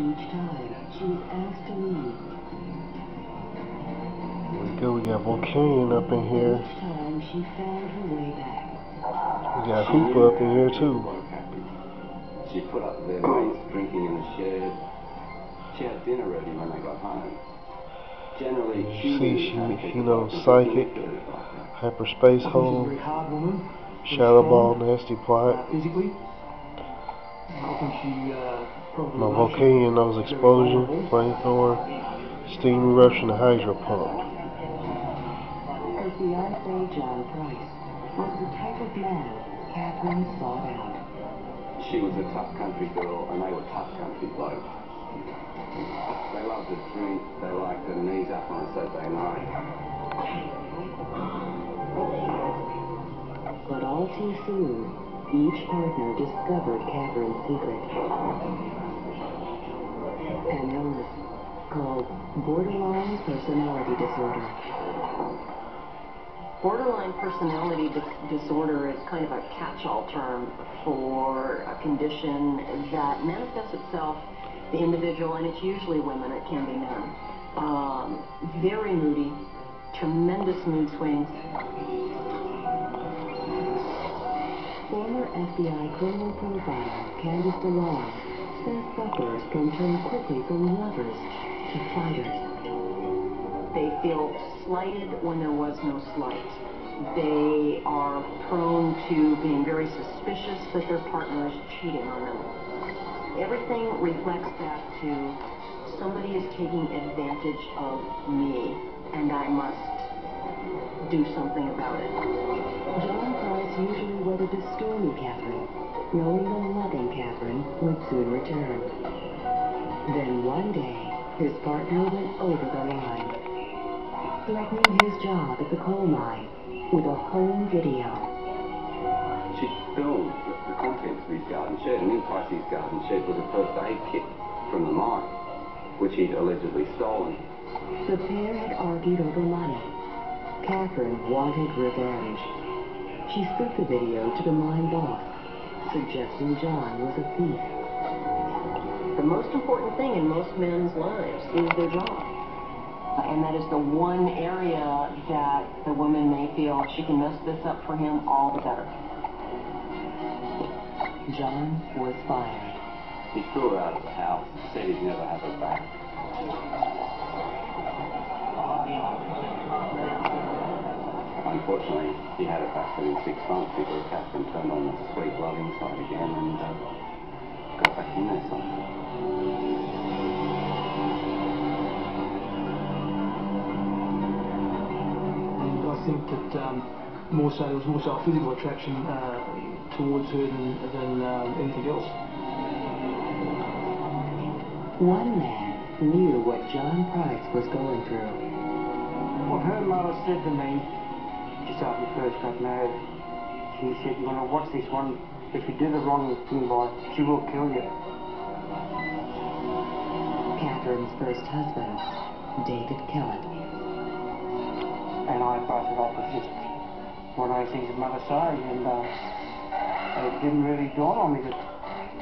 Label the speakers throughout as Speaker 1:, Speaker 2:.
Speaker 1: Each time, she was asked to leave.
Speaker 2: There we go, we got Volcanion up in here.
Speaker 1: Each time, she found her way back.
Speaker 2: We got Hoopa up in here too.
Speaker 3: She put up their mates drinking in the shed. She had dinner ready when they got home. Generally,
Speaker 2: You
Speaker 3: she
Speaker 2: see, she-
Speaker 3: how to keep
Speaker 2: you know, psychic.
Speaker 3: do it like that.
Speaker 2: Hyperspace
Speaker 4: She's a
Speaker 2: Hole,
Speaker 4: very hard woman. very
Speaker 2: Shadow Ball, Nasty Plot.
Speaker 4: uh, physically.
Speaker 2: My
Speaker 4: emotionally
Speaker 2: Volcanion knows
Speaker 4: very
Speaker 2: explosion,
Speaker 4: vulnerable.
Speaker 2: flamethrower, steam eruption, and hydro pump.
Speaker 1: Her fiancé, John Price, was the type of man Catherine sought out.
Speaker 3: She was a tough country girl, and they were tough country blokes. They loved to drink. They liked to knees up on a Saturday night.
Speaker 1: But all too soon, each partner discovered Catherine's secret. An illness called borderline personality disorder.
Speaker 5: Borderline personality dis- disorder is kind of a catch-all term for a condition that manifests itself the individual, and it's usually women, it can be men. Um, very moody, tremendous mood swings.
Speaker 1: Former FBI criminal profiler Candice DeLong says sufferers can turn quickly from lovers to fighters.
Speaker 5: They feel slighted when there was no slight. They are prone to being very suspicious that their partner is cheating on them. Everything reflects back to somebody is taking advantage of me and I must do something about it.
Speaker 1: John Price usually weathered the stormy Catherine, knowing the loving Catherine would soon return. Then one day, his partner went over the line, threatening his job at the coal mine with a home video.
Speaker 3: She filmed the, contents of his garden shed, and in Pricey's garden shed was a first aid kit from the mine, which he'd allegedly stolen.
Speaker 1: The pair had argued over money. Catherine wanted revenge. She sent the video to the mine boss, suggesting John was a thief.
Speaker 5: The most important thing in most men's lives is their job. And that is the one area that the woman may feel she can mess this up for him all the better.
Speaker 1: John was fired.
Speaker 3: He threw her out of the house, and said he'd never Unfortunately, he had her back within six months because Catherine turned on the sweet, love inside again and uh, got back in there somehow.
Speaker 4: And I think that um, more so there was more so a physical attraction uh, towards her than, than um, anything else.
Speaker 1: One man knew what John Price was going through.
Speaker 6: What her mother said to me we first got married, she said, going to watch this one. If you do the wrong thing by it, she will kill you.
Speaker 1: Catherine's first husband, David Kellett.
Speaker 6: And I both of us was just one of those things that mother say, and uh, it didn't really dawn on me that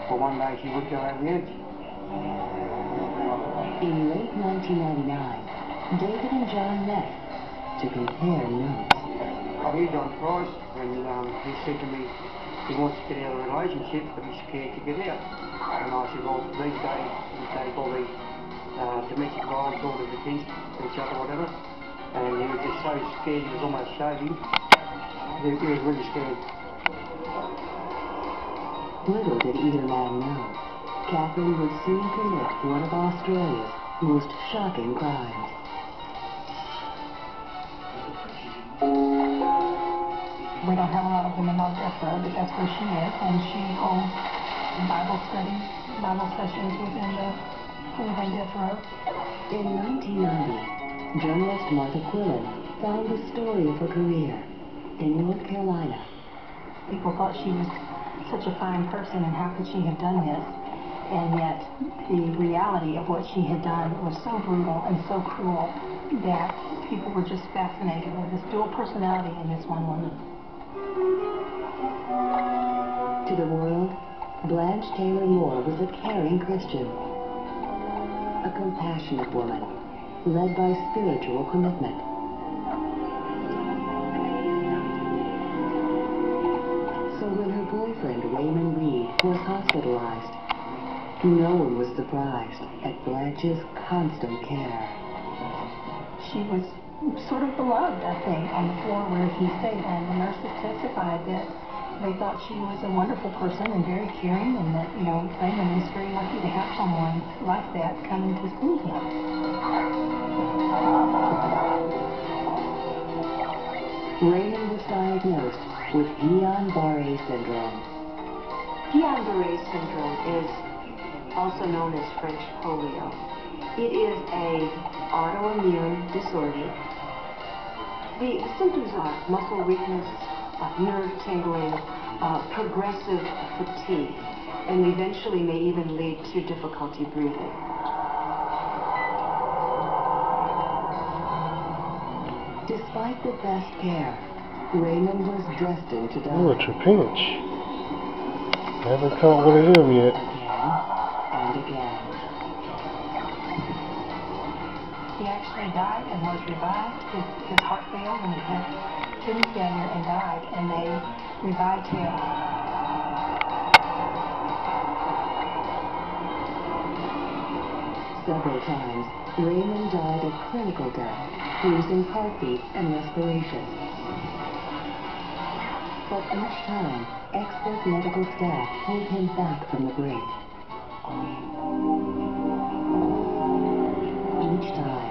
Speaker 6: for one day she would go over the edge.
Speaker 1: In late 1999, David and John met to compare notes.
Speaker 6: I John Price, and um, he said to me he wants to get out of a relationship, but he's scared to get out. And I said, well, these days, we take all the uh, domestic violence orders against each other, whatever. And he was just so scared, he was almost shaking. He, he was really scared.
Speaker 1: Little did either man know, Catherine would soon commit one of Australia's most shocking crimes.
Speaker 7: We don't have a lot of women on death row, but that's where she is, and she holds Bible studies, Bible sessions within the within death row.
Speaker 1: In 1990, journalist Martha Quillen found the story of her career in North Carolina.
Speaker 7: People thought she was such a fine person, and how could she have done this? And yet, the reality of what she had done was so brutal and so cruel that people were just fascinated with this dual personality in this one woman.
Speaker 1: To the world, Blanche Taylor Moore was a caring Christian. a compassionate woman, led by spiritual commitment. So when her boyfriend Raymond Reed was hospitalized, no one was surprised at Blanche's constant care.
Speaker 7: She was sort of beloved, I think, on the floor where he stayed, and the nurses testified that they thought she was a wonderful person and very caring, and that, you know, Raymond was very lucky to have someone like that coming to see him.
Speaker 1: Raymond was diagnosed with Guillain-Barré syndrome.
Speaker 8: Guillain-Barré syndrome is also known as French polio. It is a autoimmune disorder. The, the symptoms are muscle weakness, uh, nerve tingling, uh, progressive fatigue, and eventually may even lead to difficulty breathing.
Speaker 1: Despite the best care, Raymond was destined to die.
Speaker 2: Ooh, a trapinch. Haven't caught one of them yet.
Speaker 1: Again and again.
Speaker 7: He died and was revived. His, his heart failed and he had kidney failure and died, and they revived him.
Speaker 1: Several times, Raymond died a clinical death, losing heartbeat and respiration. But each time, expert medical staff pulled him back from the brink. Each time,